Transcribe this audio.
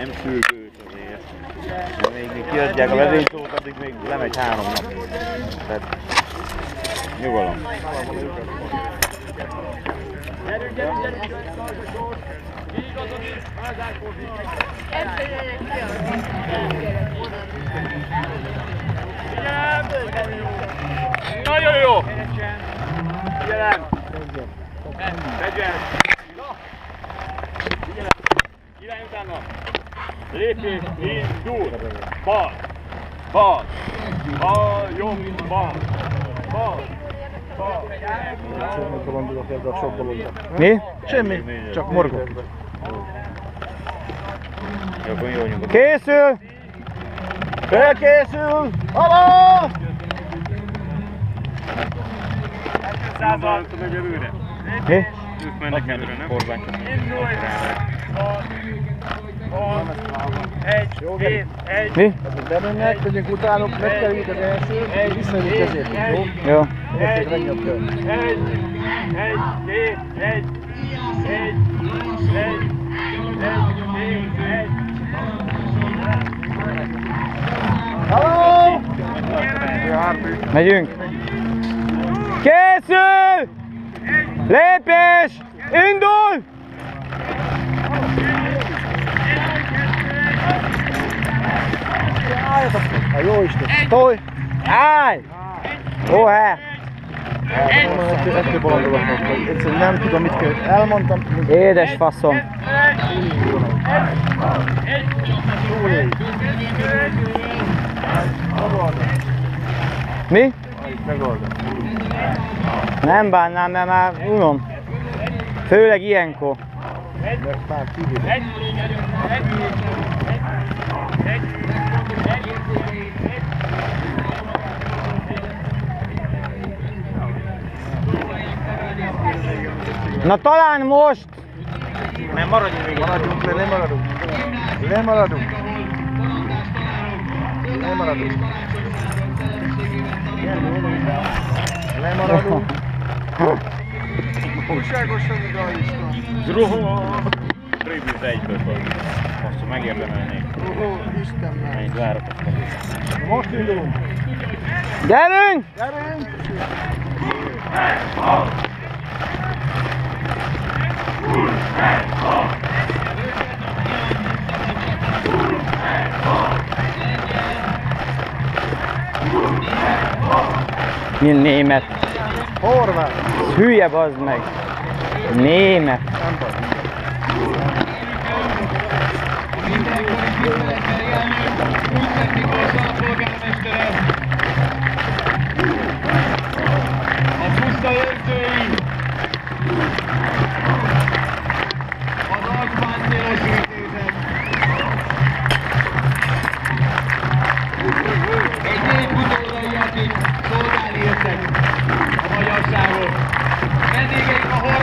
Nem sürgős azért. De még, még kiadják a vezényszót, addig még lemegy három nap. Tehát nyugalom. Nagyon jó! Figyelem! Fegyver! Figyelem! Irány utána! Lépés, indul! Bal! Bal! Bal, jobb, bal! Bal! Bal! Bolondulok ebbe a sok bolondba. Mi? Semmi, csak morgok. Jó, akkor jó nyugodtan. Készül! Felkészül! Alá! Százal! meg előre! Mi? Ők mennek előre, nem? Indulj! Egy, két, egy, Mi? Bemennek, megyünk utánuk, megkerüljük az elsőt, visszajövünk ezért, jó? Jó. Egy, egy, egy, két, egy, egy, egy, egy, egy. Halló! Megyünk. Készül! Lépés! Indul! Álljatok! A jó Isten! Tolj! Állj! Ó, hát! Mondom, hogy ettől bolondulok meg. Egyszerűen nem tudom, mit kell. Elmondtam, Édes faszom. Mi? megoldom. Nem bánnám, mert már unom. Főleg ilyenkor. Mert már kívül. Na talán most! Nem maradjunk még. Maradjunk le, lemaradunk. Lemaradunk. Lemaradunk. Lemaradunk. Újságosan idealista. Zrohó! Tribute egyből fel. Azt megérdemelnék. Ó, Istenem. Mennyit várok azt Most indulunk. Gyerünk! Gyerünk! Milyen német. Horvát. Hülye bazd meg. Német. Nem. A puszta érzői, az alkpáncélos ütézet, egy négy akik szolgálni jöttek. Einigen überholen.